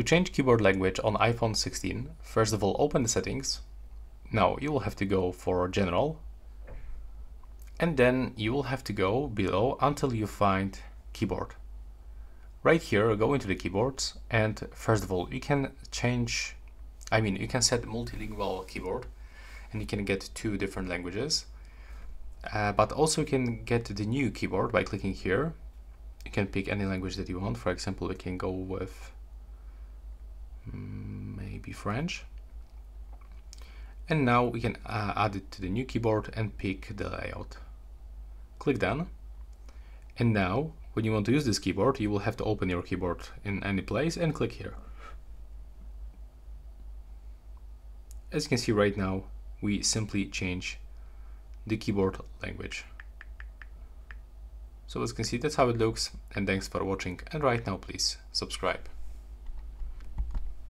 To change keyboard language on iPhone 16, first of all open the settings. Now you will have to go for General and then you will have to go below until you find keyboard. Right here go into the keyboards and first of all you can change, I mean you can set multilingual keyboard and you can get two different languages. Uh, but also you can get the new keyboard by clicking here. You can pick any language that you want. For example, you can go with maybe French. And now we can uh, add it to the new keyboard and pick the layout. Click done. And now, when you want to use this keyboard, you will have to open your keyboard in any place and click here. As you can see right now, we simply change the keyboard language. So as you can see, that's how it looks. And thanks for watching. And right now, please subscribe.